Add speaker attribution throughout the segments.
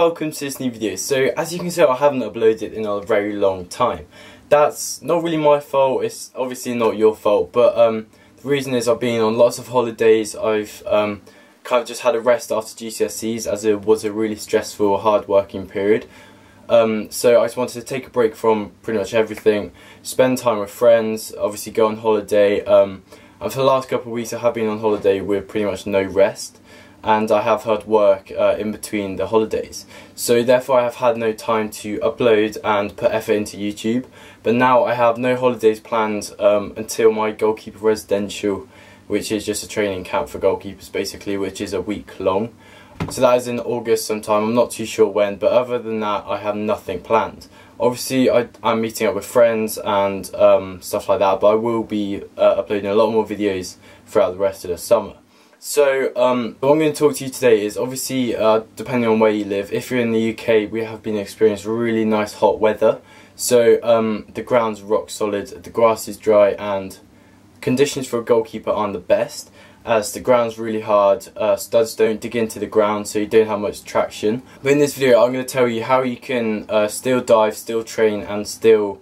Speaker 1: welcome to this new video. So as you can see I haven't uploaded in a very long time. That's not really my fault, it's obviously not your fault, but um, the reason is I've been on lots of holidays, I've um, kind of just had a rest after GCSEs as it was a really stressful, hard working period. Um, so I just wanted to take a break from pretty much everything, spend time with friends, obviously go on holiday, um, and for the last couple of weeks I have been on holiday with pretty much no rest and I have had work uh, in between the holidays. So therefore I have had no time to upload and put effort into YouTube. But now I have no holidays planned um, until my goalkeeper residential, which is just a training camp for goalkeepers basically, which is a week long. So that is in August sometime, I'm not too sure when, but other than that I have nothing planned. Obviously I, am meeting up with friends and um, stuff like that, but I will be uh, uploading a lot more videos throughout the rest of the summer. So, um, what I'm going to talk to you today is obviously, uh, depending on where you live, if you're in the UK, we have been experiencing really nice hot weather. So, um, the ground's rock solid, the grass is dry, and conditions for a goalkeeper aren't the best, as the ground's really hard, uh, studs don't dig into the ground, so you don't have much traction. But in this video, I'm going to tell you how you can uh, still dive, still train, and still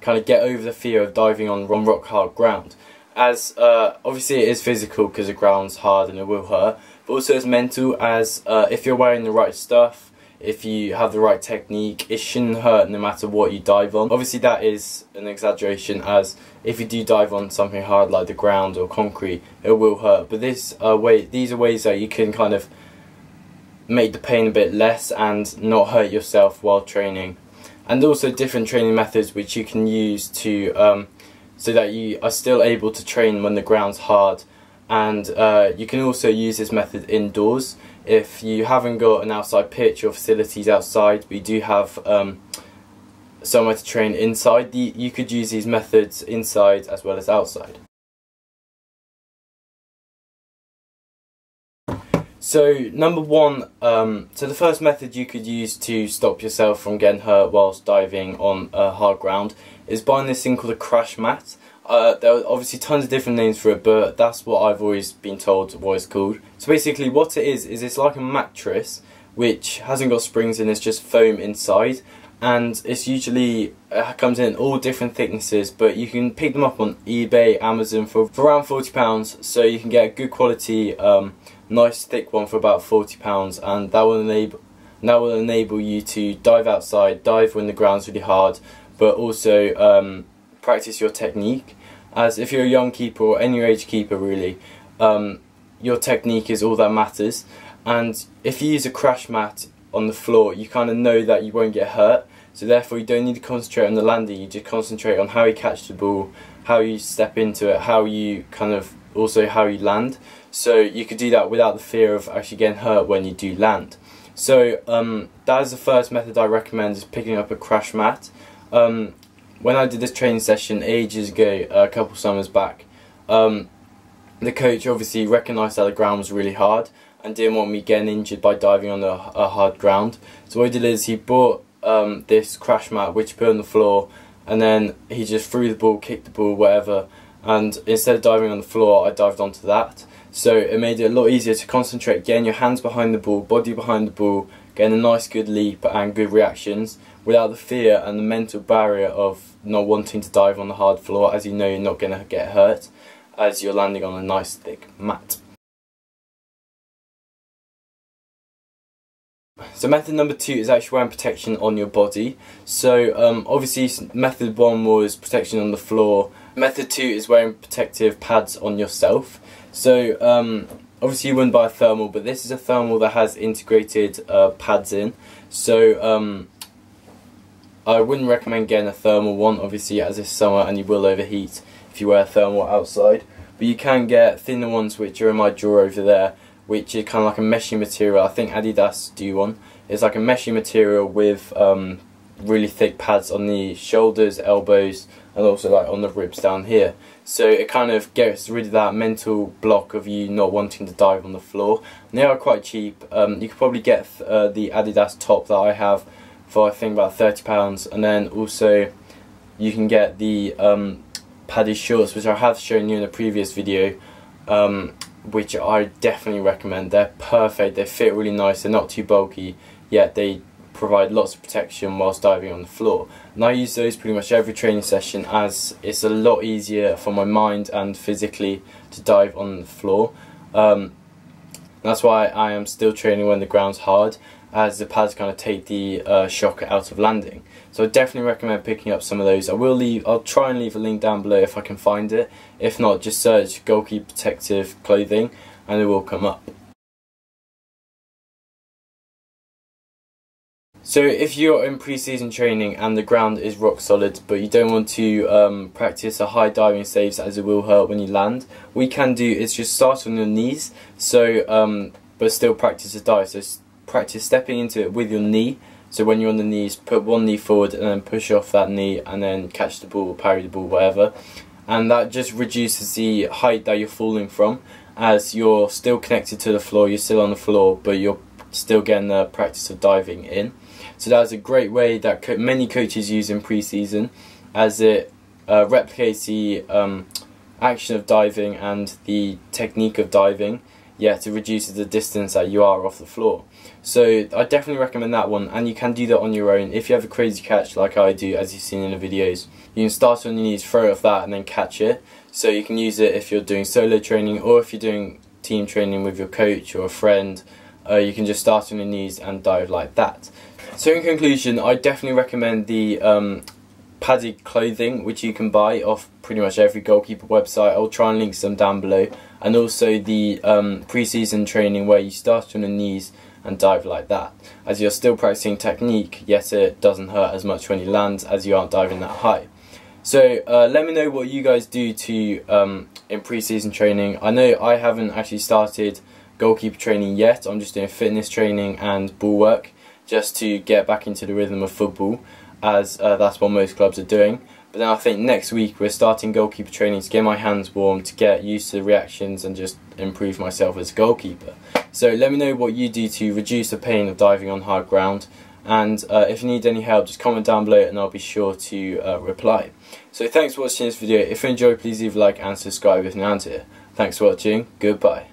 Speaker 1: kind of get over the fear of diving on rock hard ground as uh, obviously it is physical because the ground's hard and it will hurt, but also it's mental as uh, if you're wearing the right stuff, if you have the right technique, it shouldn't hurt no matter what you dive on. Obviously that is an exaggeration as if you do dive on something hard like the ground or concrete, it will hurt. But this uh, way, these are ways that you can kind of make the pain a bit less and not hurt yourself while training. And also different training methods which you can use to um, so that you are still able to train when the ground's hard. And uh, you can also use this method indoors. If you haven't got an outside pitch or facilities outside we do have um, somewhere to train inside you could use these methods inside as well as outside. So number one, um, so the first method you could use to stop yourself from getting hurt whilst diving on uh, hard ground is buying this thing called a crash mat. Uh, there are obviously tons of different names for it, but that's what I've always been told what it's called. So basically what it is, is it's like a mattress which hasn't got springs and it's just foam inside and it's usually it comes in all different thicknesses but you can pick them up on eBay, Amazon for, for around £40 so you can get a good quality um, nice thick one for about £40 and that will enable that will enable you to dive outside, dive when the ground's really hard but also um, practice your technique as if you're a young keeper or any age keeper really um, your technique is all that matters and if you use a crash mat on the floor you kind of know that you won't get hurt so therefore you don't need to concentrate on the landing, you just concentrate on how you catch the ball, how you step into it, how you kind of also how you land. So you could do that without the fear of actually getting hurt when you do land. So um, that is the first method I recommend is picking up a crash mat. Um, when I did this training session ages ago, a couple summers back, um, the coach obviously recognised that the ground was really hard and didn't want me getting injured by diving on a, a hard ground. So what he did is he bought um, this crash mat which he put on the floor and then he just threw the ball, kicked the ball, whatever and instead of diving on the floor I dived onto that so it made it a lot easier to concentrate getting your hands behind the ball, body behind the ball, getting a nice good leap and good reactions without the fear and the mental barrier of not wanting to dive on the hard floor as you know you're not going to get hurt as you're landing on a nice thick mat. So method number two is actually wearing protection on your body. So um, obviously method one was protection on the floor. Method two is wearing protective pads on yourself. So um, obviously you wouldn't buy a thermal, but this is a thermal that has integrated uh, pads in. So um, I wouldn't recommend getting a thermal one, obviously as it's summer and you will overheat if you wear a thermal outside. But you can get thinner ones which are in my drawer over there which is kind of like a meshy material. I think Adidas do one. It's like a meshy material with um, really thick pads on the shoulders, elbows, and also like on the ribs down here. So it kind of gets rid of that mental block of you not wanting to dive on the floor. And they are quite cheap. Um, you could probably get uh, the Adidas top that I have for I think about £30 and then also you can get the um, padded shorts which I have shown you in a previous video um, which I definitely recommend. They're perfect, they fit really nice, they're not too bulky, yet they provide lots of protection whilst diving on the floor. And I use those pretty much every training session as it's a lot easier for my mind and physically to dive on the floor. Um, that's why I am still training when the ground's hard as the pads kind of take the uh, shock out of landing. So I definitely recommend picking up some of those. I will leave, I'll try and leave a link down below if I can find it. If not, just search goalkeeper protective clothing and it will come up. So if you're in pre-season training and the ground is rock solid but you don't want to um, practice a high diving saves as it will hurt when you land, we can do is just start on your knees so um, but still practice a dive. So practice stepping into it with your knee. So when you're on the knees, put one knee forward and then push off that knee and then catch the ball, parry the ball, whatever. And that just reduces the height that you're falling from as you're still connected to the floor, you're still on the floor, but you're still getting the practice of diving in. So that's a great way that co many coaches use in pre-season as it uh, replicates the um, action of diving and the technique of diving yet it reduces the distance that you are off the floor. So I definitely recommend that one and you can do that on your own. If you have a crazy catch like I do as you've seen in the videos, you can start on your knees, throw off that and then catch it. So you can use it if you're doing solo training or if you're doing team training with your coach or a friend. Uh, you can just start on your knees and dive like that. So in conclusion, I definitely recommend the um, padded clothing which you can buy off pretty much every goalkeeper website. I'll try and link some down below. And also the um, pre-season training where you start on the knees and dive like that. As you're still practicing technique, yet it doesn't hurt as much when you land as you aren't diving that high. So uh, let me know what you guys do to um, in pre-season training. I know I haven't actually started goalkeeper training yet. I'm just doing fitness training and ball work just to get back into the rhythm of football as uh, that's what most clubs are doing. But then I think next week we're starting goalkeeper training to get my hands warm, to get used to the reactions and just improve myself as a goalkeeper. So let me know what you do to reduce the pain of diving on hard ground. And uh, if you need any help, just comment down below and I'll be sure to uh, reply. So thanks for watching this video. If you enjoyed, please leave a like and subscribe if you're new here. Thanks for watching. Goodbye.